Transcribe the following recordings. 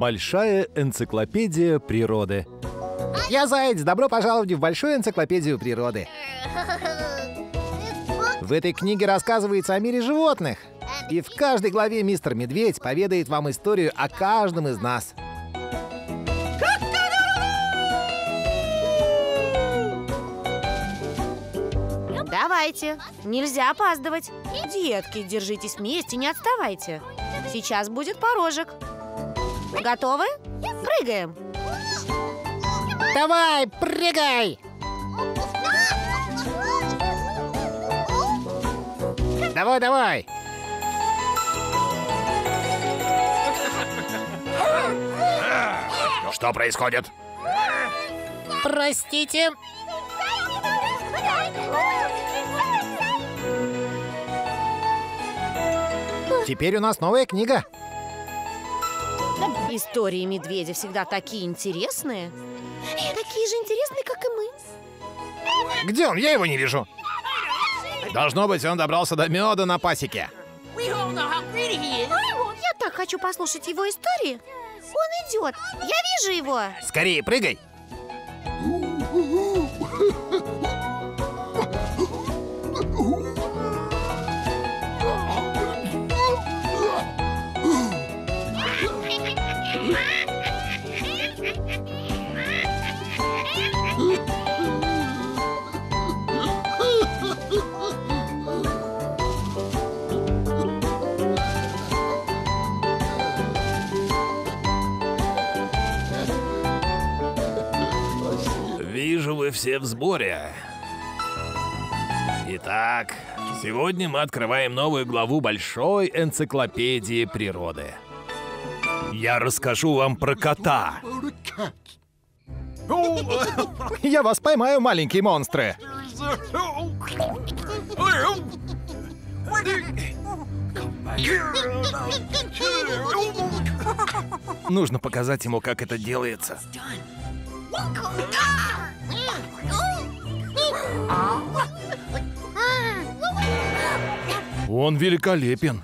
Большая энциклопедия природы. Я Заяц, добро пожаловать в большую энциклопедию природы. В этой книге рассказывается о мире животных. И в каждой главе мистер Медведь поведает вам историю о каждом из нас. Давайте, нельзя опаздывать. Детки, держитесь вместе, не отставайте. Сейчас будет порожек. Готовы? Прыгаем. Давай, прыгай! Давай, давай! Что происходит? Простите. Теперь у нас новая книга. Истории медведя всегда такие интересные. Такие же интересные, как и мы. Где он? Я его не вижу. Должно быть, он добрался до меда на пасеке. Я так хочу послушать его истории. Он идет. Я вижу его. Скорее прыгай. Все в сборе. Итак, сегодня мы открываем новую главу большой энциклопедии природы. Я расскажу вам про кота. Я вас поймаю, маленькие монстры. Нужно показать ему, как это делается. Он великолепен.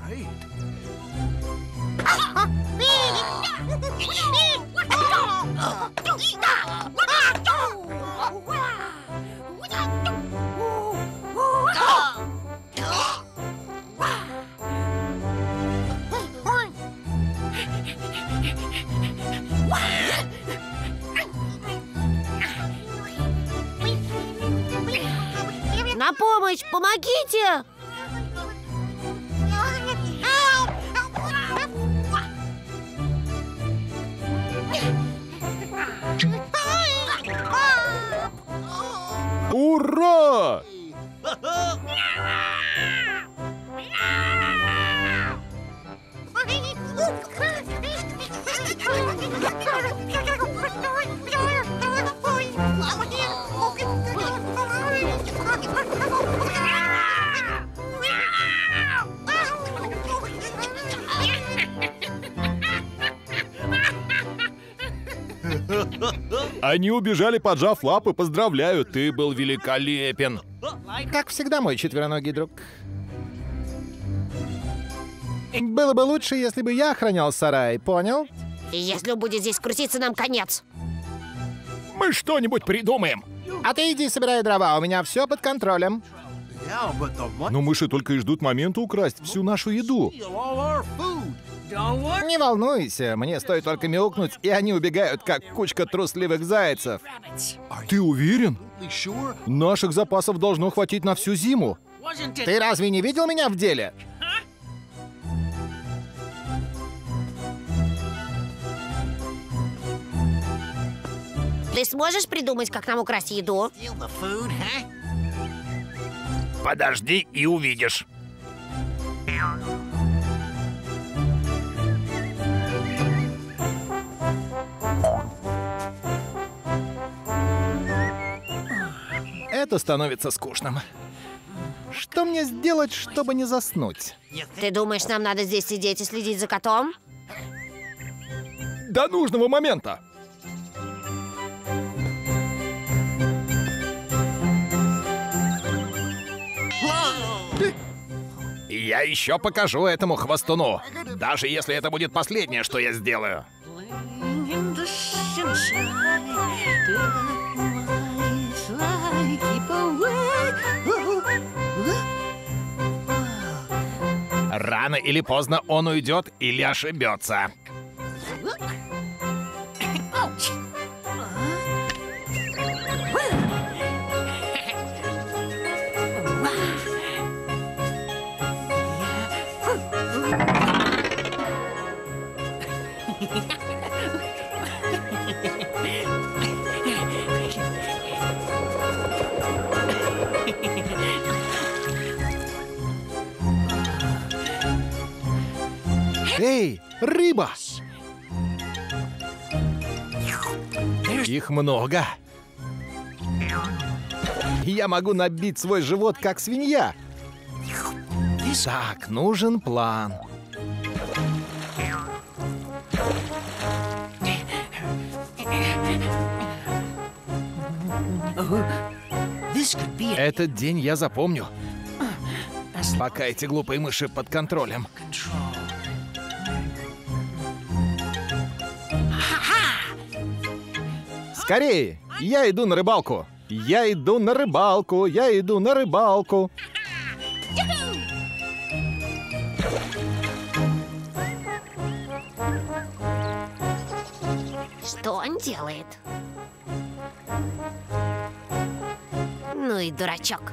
На помощь! Помогите! Они убежали, поджав лапы. Поздравляю, ты был великолепен. Как всегда, мой четвероногий друг. Было бы лучше, если бы я охранял сарай, понял? Если он будет здесь крутиться, нам конец. Мы что-нибудь придумаем. А ты иди собирай дрова, у меня все под контролем. Но мыши только и ждут момента украсть всю нашу еду. Не волнуйся, мне стоит только мяукнуть, и они убегают, как кучка трусливых зайцев. Ты уверен? Наших запасов должно хватить на всю зиму. Ты разве не видел меня в деле? Ты сможешь придумать, как нам украсть еду? Подожди и увидишь. Это становится скучным. Что мне сделать, чтобы не заснуть? Ты думаешь, нам надо здесь сидеть и следить за котом? До нужного момента. Я еще покажу этому хвостуну. Даже если это будет последнее, что я сделаю. Рано или поздно он уйдет или ошибется. Их много. Я могу набить свой живот, как свинья. Так, нужен план. Этот день я запомню. Пока эти глупые мыши под контролем. Скорее! Я иду на рыбалку! Я иду на рыбалку! Я иду на рыбалку! Что он делает? Ну и дурачок.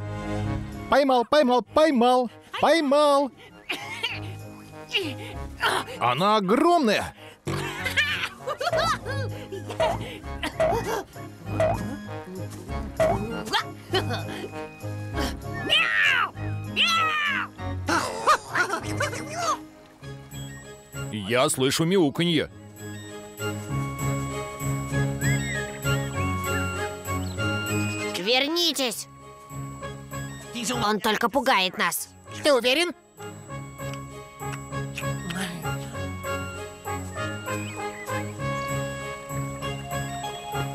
Поймал, поймал, поймал! Поймал! Она огромная! Я слышу мяуканье. Вернитесь! Он только пугает нас. Ты уверен?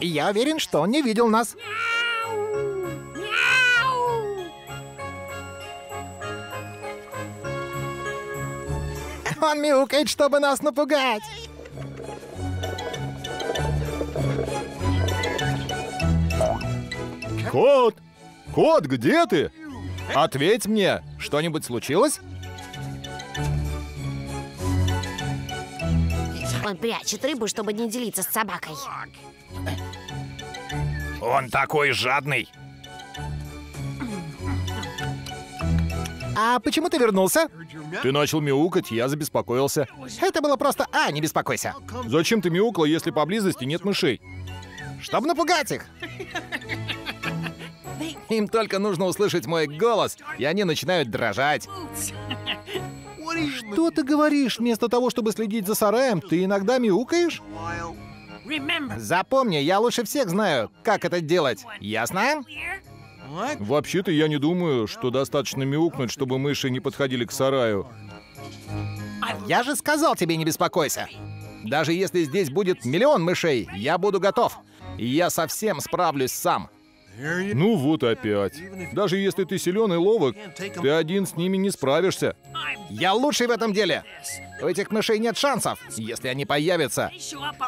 Я уверен, что он не видел нас. Он мяукает, чтобы нас напугать. Кот! Кот, где ты? Ответь мне, что-нибудь случилось? Он прячет рыбу, чтобы не делиться с собакой. Он такой жадный. А почему ты вернулся? Ты начал мяукать, я забеспокоился. Это было просто... А, не беспокойся. Зачем ты мяукала, если поблизости нет мышей? Чтобы напугать их. Им только нужно услышать мой голос, и они начинают дрожать. Что ты говоришь? Вместо того, чтобы следить за сараем, ты иногда мяукаешь? Запомни, я лучше всех знаю, как это делать. Ясно? Вообще-то я не думаю, что достаточно мяукнуть, чтобы мыши не подходили к сараю. Я же сказал тебе, не беспокойся. Даже если здесь будет миллион мышей, я буду готов. И я совсем справлюсь сам. Ну вот опять. Даже если ты силен и ловок, ты один с ними не справишься. Я лучший в этом деле. У этих мышей нет шансов, если они появятся.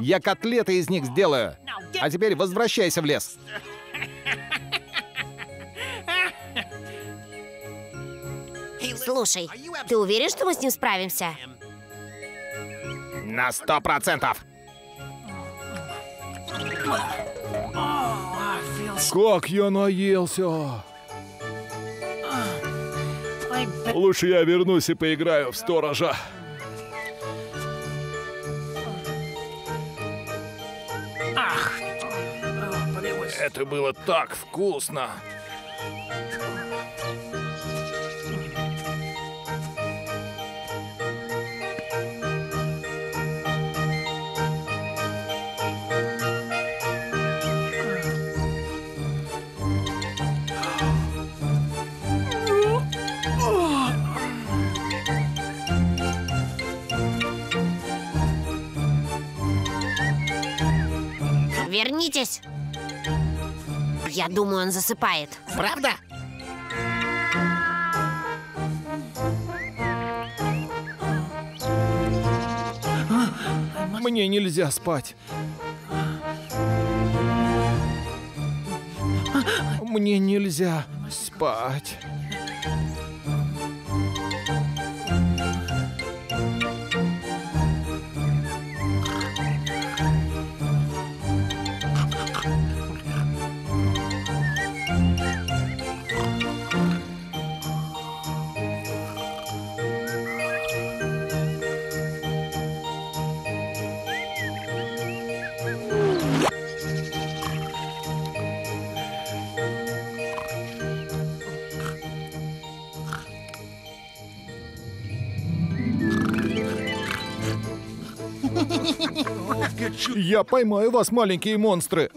Я котлеты из них сделаю. А теперь возвращайся в лес. Слушай, ты уверен, что мы с ним справимся? На сто процентов. Как я наелся! Лучше я вернусь и поиграю в сторожа. Это было так вкусно. Вернитесь! Я думаю, он засыпает. Правда? Мне нельзя спать. Мне нельзя спать. Я поймаю вас, маленькие монстры.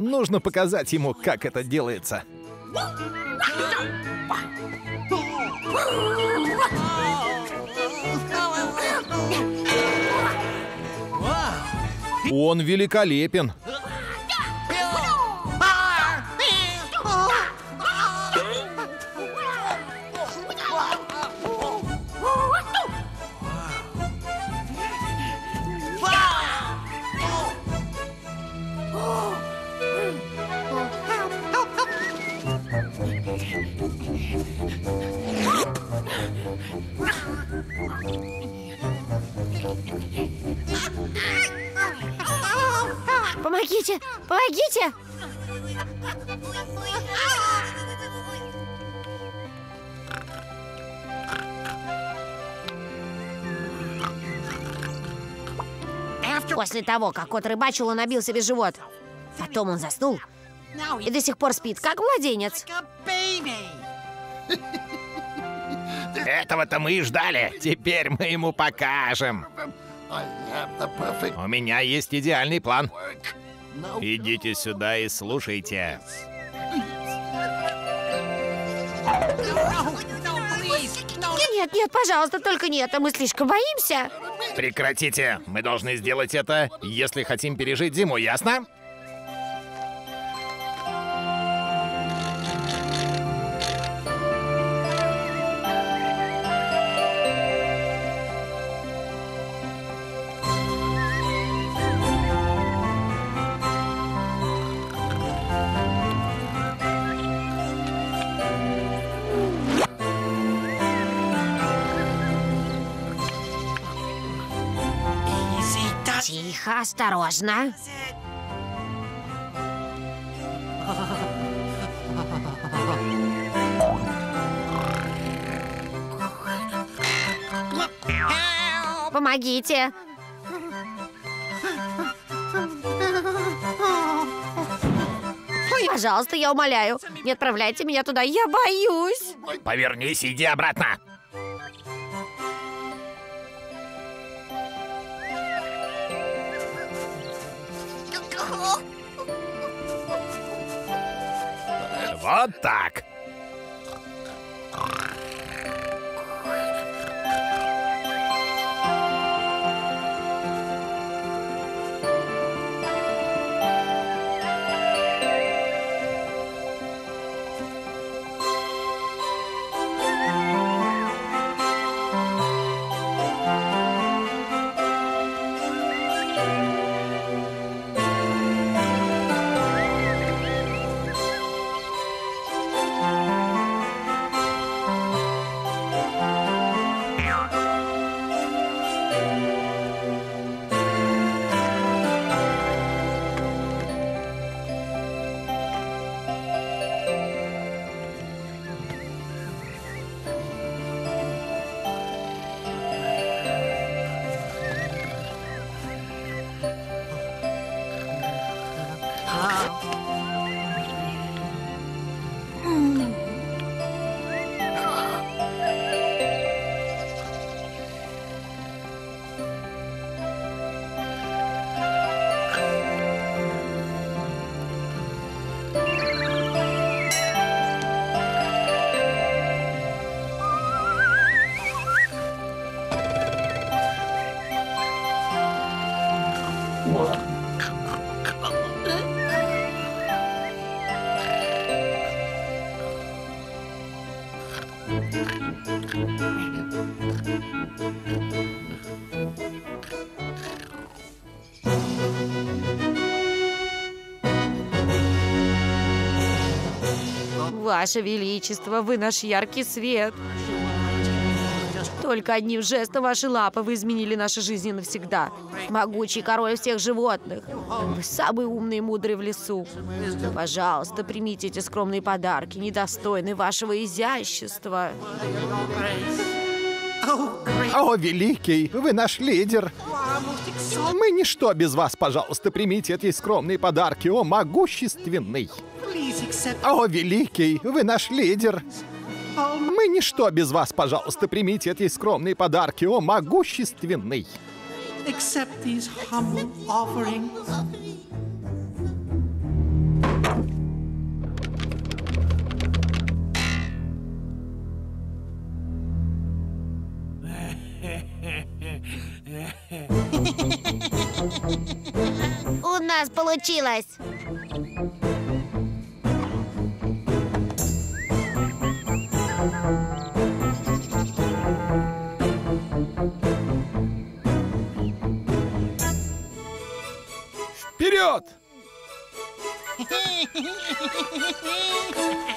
Нужно показать ему, как это делается. Он великолепен. Помогите! Помогите! После того, как кот рыбачил, он набил себе живот. Потом он заснул и до сих пор спит, как младенец. Этого-то мы и ждали. Теперь мы ему покажем. У меня есть идеальный план. Идите сюда и слушайте. Нет, нет, пожалуйста, только нет, а мы слишком боимся. Прекратите. Мы должны сделать это, если хотим пережить зиму, ясно? Осторожно. Помогите. Пожалуйста, я умоляю, не отправляйте меня туда, я боюсь. Повернись и иди обратно. Вот Ваше Величество, вы наш яркий свет. Только одним жестом вашей лапы вы изменили наши жизни навсегда. Могучий король всех животных. Вы самый умный и мудрый в лесу. Пожалуйста, примите эти скромные подарки, недостойные вашего изящества. О, великий, вы наш лидер. Мы ничто без вас, пожалуйста, примите эти скромные подарки, о, могущественный. О, великий, вы наш лидер. Мы ничто без вас, пожалуйста, примите эти скромные подарки, о, могущественный. accept these humble offerings. У нас получилось! Вперед!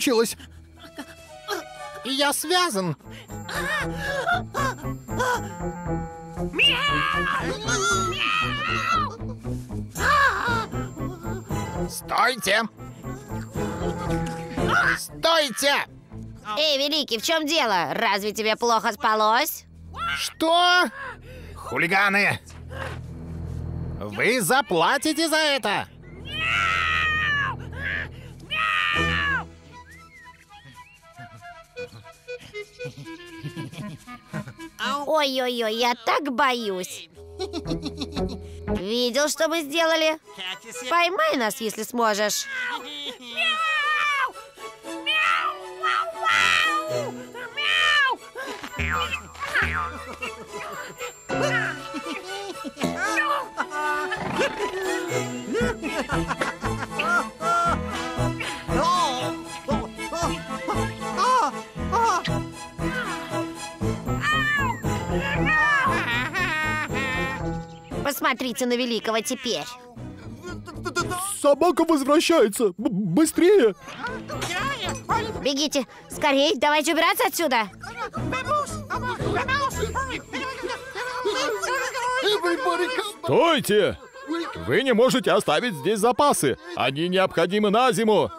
случилось? Я связан. Стойте! Стойте! Эй, Великий, в чем дело? Разве тебе плохо спалось? Что? Хулиганы! Вы заплатите за это! Ой-ой-ой, я так боюсь. Видел, что мы сделали? Поймай нас, если сможешь. Посмотрите на Великого теперь. Собака возвращается. Б- быстрее. Бегите, скорей, давайте убираться отсюда. Стойте! Вы не можете оставить здесь запасы. Они необходимы на зиму.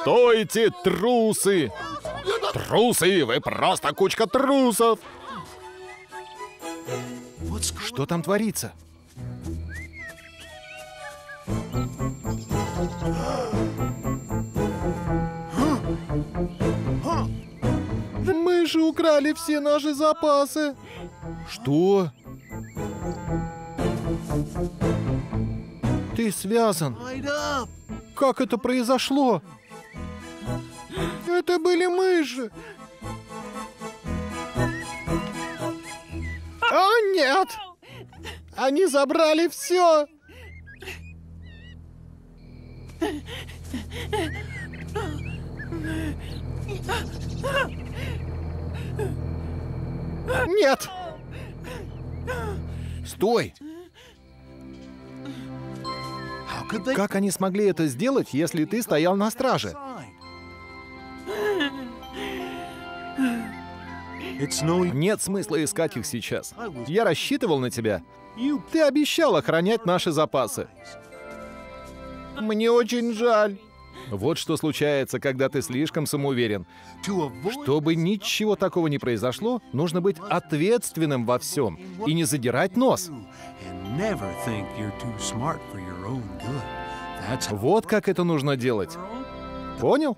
Стойте, трусы! Трусы! Вы просто кучка трусов! Что там творится? Мы же украли все наши запасы. Что? Ты связан. Как это произошло? Это были мыши. О, нет! Они забрали все! Нет! Стой! Как они смогли это сделать, если ты стоял на страже? Нет смысла искать их сейчас. Я рассчитывал на тебя. Ты обещал охранять наши запасы. Мне очень жаль. Вот что случается, когда ты слишком самоуверен. Чтобы ничего такого не произошло, нужно быть ответственным во всем и не задирать нос. Вот как это нужно делать. Понял?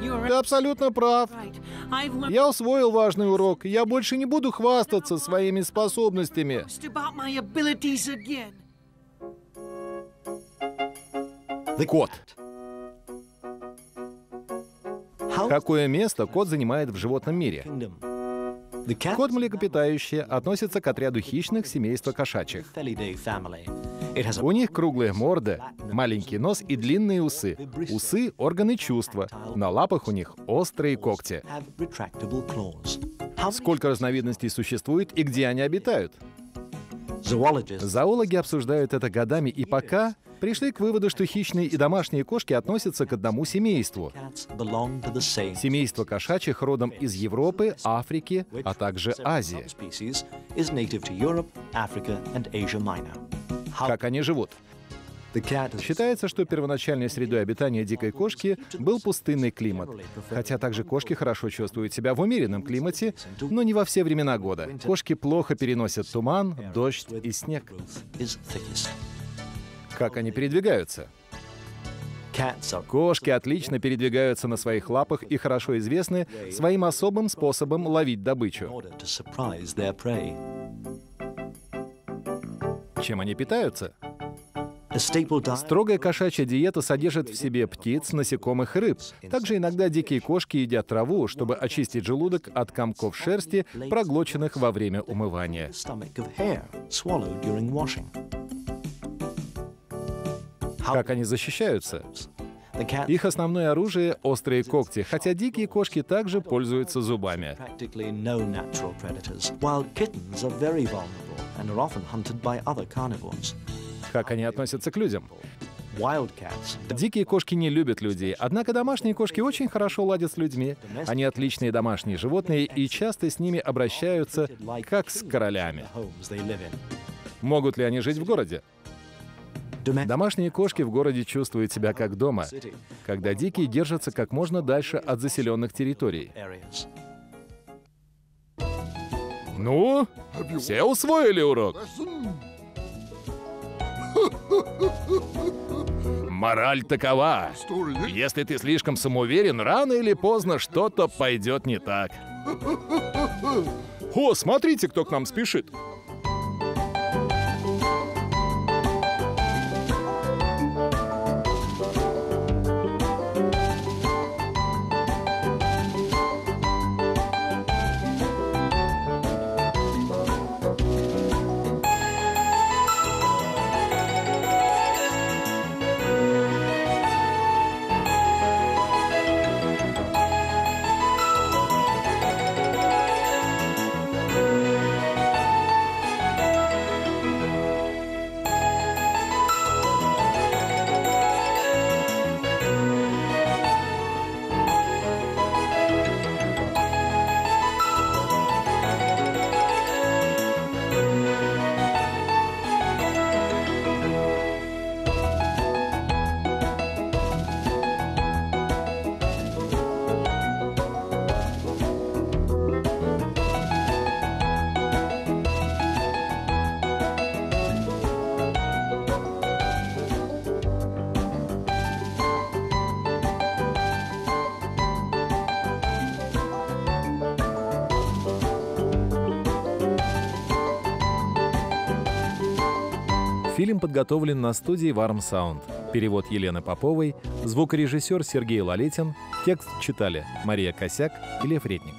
Ты абсолютно прав. Я усвоил важный урок. Я больше не буду хвастаться своими способностями. Кот. Какое место кот занимает в животном мире? Кот млекопитающее относится к отряду хищных семейства кошачьих. У них круглая морда, маленький нос и длинные усы. Усы — органы чувства. На лапах у них острые когти. Сколько разновидностей существует и где они обитают? Зоологи обсуждают это годами и пока пришли к выводу, что хищные и домашние кошки относятся к одному семейству. Семейство кошачьих родом из Европы, Африки, а также Азии. Как они живут? Считается, что первоначальной средой обитания дикой кошки был пустынный климат. Хотя также кошки хорошо чувствуют себя в умеренном климате, но не во все времена года. Кошки плохо переносят туман, дождь и снег. Как они передвигаются? Кошки отлично передвигаются на своих лапах и хорошо известны своим особым способом ловить добычу. Чем они питаются? Строгая кошачья диета содержит в себе птиц, насекомых и рыб. Также иногда дикие кошки едят траву, чтобы очистить желудок от комков шерсти, проглоченных во время умывания. Как они защищаются? Их основное оружие — острые когти, хотя дикие кошки также пользуются зубами. Как они относятся к людям? Дикие кошки не любят людей, однако домашние кошки очень хорошо ладят с людьми. Они отличные домашние животные и часто с ними обращаются как с королями. Могут ли они жить в городе? Домашние кошки в городе чувствуют себя как дома, когда дикие держатся как можно дальше от заселенных территорий. Ну, все усвоили урок? Мораль такова. Если ты слишком самоуверен, рано или поздно что-то пойдет не так. О, смотрите, кто к нам спешит. Фильм подготовлен на студии Warm Sound. Перевод Елены Поповой, звукорежиссер Сергей Лалетин, текст читали Мария Косяк и Лев Редник.